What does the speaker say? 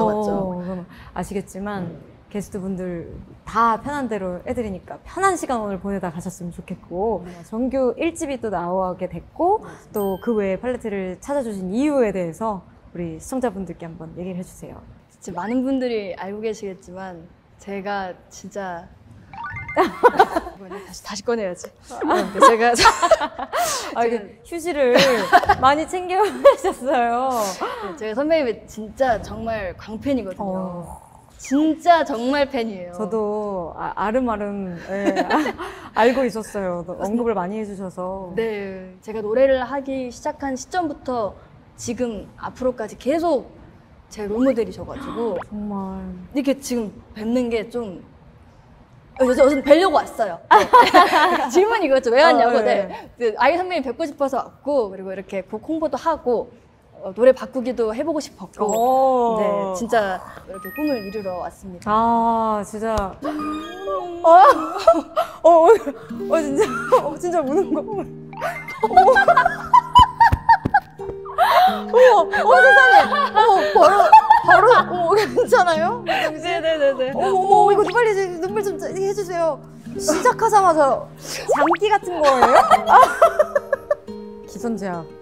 맞죠, 맞죠. 어, 그럼 아시겠지만 게스트분들 다 편한 대로 해드리니까 편한 시간 오늘 보내다 가셨으면 좋겠고 정규 1집이 또 나오게 됐고 또 그 외에 팔레트를 찾아주신 이유에 대해서 우리 시청자분들께 한번 얘기를 해주세요. 진짜 많은 분들이 알고 계시겠지만 제가 진짜 다시 다시 꺼내야지. 네, 제가 아, 이게 휴지를 많이 챙겨 가셨어요. 네, 제가 선배님의 진짜 정말 광팬이거든요. 어, 진짜 정말 팬이에요. 저도 아, 아름아름 예, 알고 있었어요. 언급을 많이 해주셔서. 네, 제가 노래를 하기 시작한 시점부터 지금 앞으로까지 계속 제 롤모델이셔가지고 정말. 이렇게 지금 뵙는 게 좀 어제 어제 뵈려고 왔어요. 네. 질문이 이거죠. 왜 왔냐고. 어, 네. 네. 그 아이 선배님 뵙고 싶어서 왔고 그리고 이렇게 곡 홍보도 하고 어, 노래 바꾸기도 해보고 싶었고 오. 네, 진짜 이렇게 꿈을 이루러 왔습니다. 아, 진짜. 어, 어, 어, 어, 진짜. 어, 진짜 우는 거. 어머. 어머, 어, 세상에. 어머, 바로, 바로, 어머, 괜찮아요? 네네네네. 어머, 어머, 이거 빨리 눈물 좀 해주세요. 시작하자마자 장기 같은 거예요? 기선제압.